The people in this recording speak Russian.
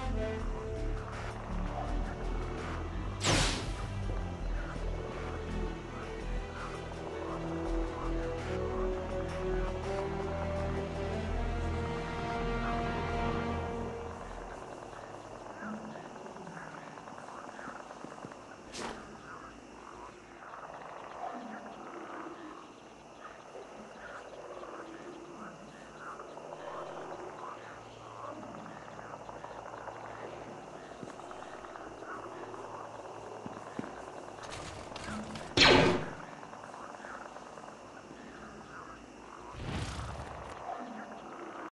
подкаст.